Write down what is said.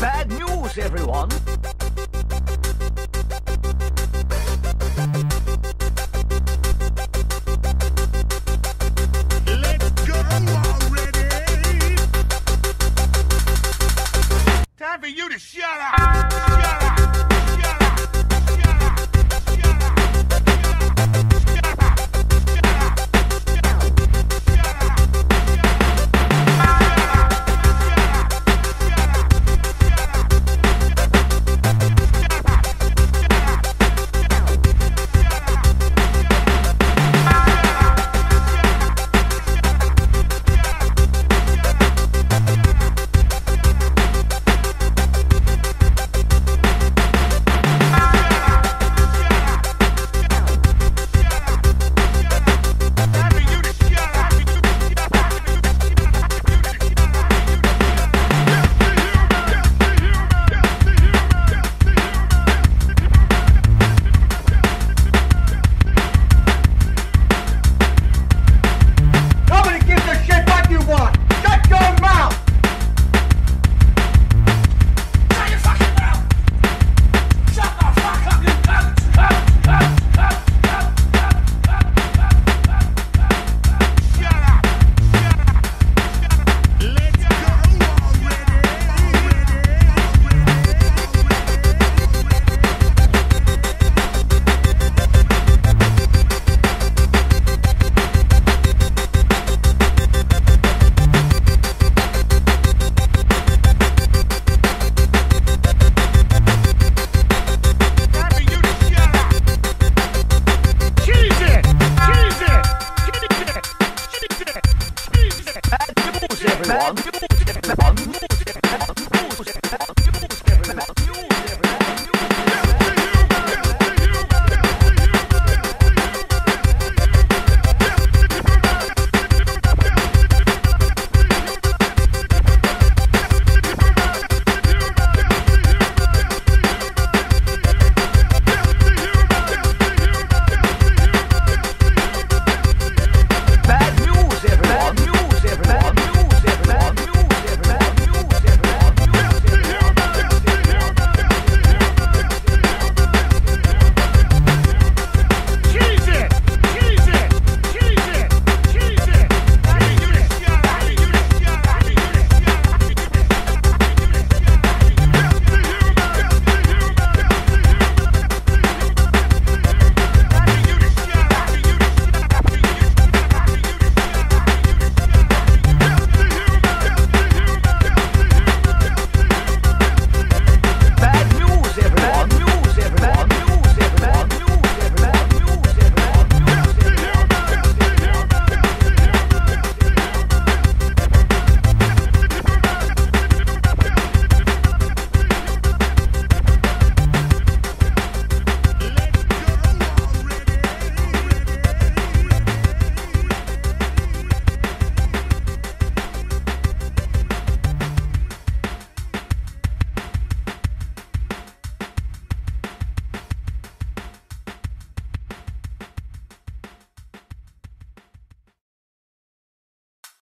Bad news, everyone. You to shut up! one.